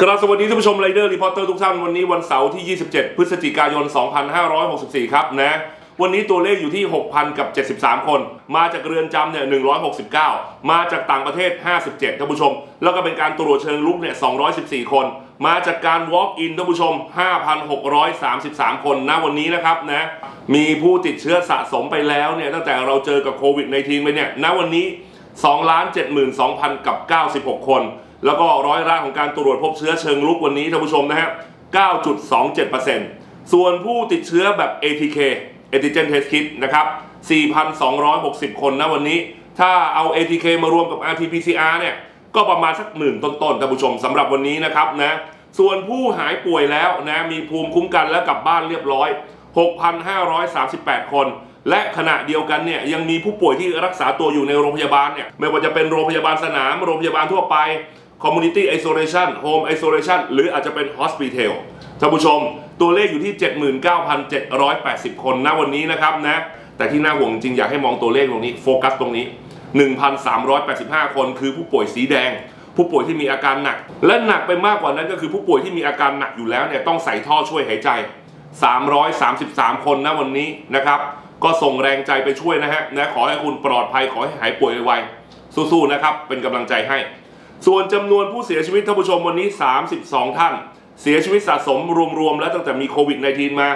กราบสวัสดีท่านผู้ชมไรเดอร์รีพอร์เตอร์ทุกท่านวันนี้วันเสาร์ที่ 27 พฤศจิกายน 2564 ครับนะวันนี้ตัวเลขอยู่ที่ 6,000 กับ 73 คน มาจากเรือนจำเนี่ย 169 มาจากต่างประเทศ 57 ท่านผู้ชม แล้วก็เป็นการตรวจเชิงรุกเนี่ย 214 คน มาจากการ walk in ท่านผู้ชม 5,633 คนนะวันนี้นะครับนะ มีผู้ติดเชื้อสะสมไปแล้วเนี่ยตั้งแต่เราเจอกับโควิด -19 ไปเนี่ยณวันนี้ 2 72,000 กับ 96 คน แล้วก็ร้อยละของการตรวจพบเชื้อเชิงลุกวันนี้ท่านผู้ชมนะฮะ 9.27%ส่วนผู้ติดเชื้อแบบ ATK Antigen Test Kit นะครับ 4,260 คนนะวันนี้ ถ้าเอา ATK มารวมกับ RT-PCR เนี่ย ก็ประมาณสักหมื่นต้นๆท่านผู้ชมสำหรับวันนี้นะครับนะ ส่วนผู้หายป่วยแล้วนะ มีภูมิคุ้มกันแล้วกลับบ้านเรียบร้อย 6,538 คนและขณะเดียวกันเนี่ยยังมีผู้ป่วยที่รักษาตัวอยู่ในโรงพยาบาลเนี่ยไม่ว่าจะเป็นโรงพยาบาลสนาม โรงพยาบาลทั่วไป Community Isolation Home Isolation หรืออาจจะเป็น Hospital ท่านผู้ชมตัวเลขอยู่ที่ 79,780 คนนะวันนี้นะครับนะแต่ที่น่าห่วงจริงอยากให้มองตัวเลขตรงนี้โฟกัสตรงนี้ 1,385 คนคือผู้ป่วยสีแดง ผู้ป่วยที่มีอาการหนัก และหนักไปมากกว่านั้นก็คือผู้ป่วยที่มีอาการหนักอยู่แล้วเนี่ยต้องใส่ท่อช่วยหายใจ 333 คนนะวันนี้นะครับ ก็ส่งแรงใจไปช่วยนะฮะนะขอให้คุณปลอดภัยขอให้หายป่วยไวๆสู้ๆนะครับเป็นกำลังใจให้ ส่วนจำนวนผู้เสียชีวิตท่านผู้ชมวันนี้ 32 ท่าน เสียชีวิตสะสมรวมๆแล้วตั้งแต่มีโควิด -19 มา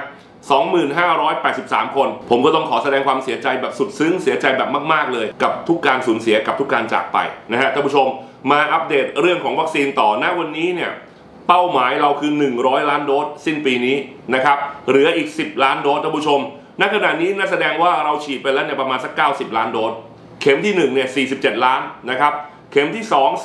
2583 คน ผมก็ต้องขอแสดงความเสียใจแบบสุดซึ้ง เสียใจแบบมาก ๆ เลย กับทุกการสูญเสียกับทุกการจากไปนะฮะท่านผู้ชมมาอัปเดตเรื่องของวัคซีนต่อนะวันนี้เนี่ยเป้าหมายเราคือ 100 ล้านโดสสิ้นปีนี้นะครับเหลืออีก 10 ล้านโดสท่านผู้ชมณขณะนี้น่าแสดงว่าเราฉีดไปแล้วเนี่ยประมาณสัก 90 ล้านโดสเข็มที่1เนี่ย47 ล้านนะครับ เข็มที่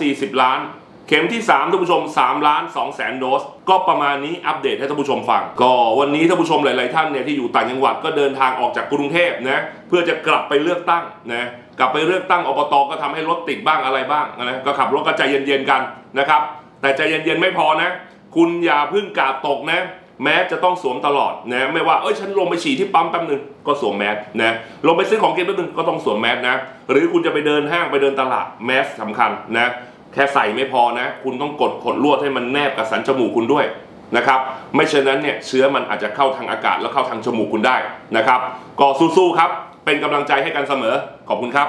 2 40 ล้าน เข็มที่3ท่านผู้ชม3ล้าน2แสนโดส ก็ประมาณนี้อัปเดตให้ท่านผู้ชมฟัง ก็วันนี้ท่านผู้ชมหลาย ๆ ท่านเนี่ยที่อยู่ต่างจังหวัดก็เดินทางออกจากกรุงเทพนะเพื่อจะกลับไปเลือกตั้งนะกลับไปเลือกตั้งอบตก็ทำให้รถติดบ้างอะไรบ้างนะก็ขับรถก็ใจเย็น ๆ กันนะครับแต่ใจเย็น ๆ ไม่พอนะ คุณอย่าพึ่งกาดตกนะ แม้จะต้องสวมตลอดนะไม่ว่าเอ้ยฉันลงไปฉี่ที่ปั๊มแป๊บนึงก็สวมแมสนะลงไปซื้อของกินแป๊บนึงก็ต้องสวมแมสนะหรือคุณจะไปเดินห้างไปเดินตลาดแมสสำคัญนะแค่ใส่ไม่พอนะ คุณต้องกดขนลวดให้มันแนบกับสันจมูกคุณด้วยนะครับไม่เช่นนั้นเนี่ยเชื้อมันอาจจะเข้าทางอากาศแล้วเข้าทางจมูกคุณได้นะครับก็สู้ๆครับ เป็นกำลังใจให้กันเสมอขอบคุณครับ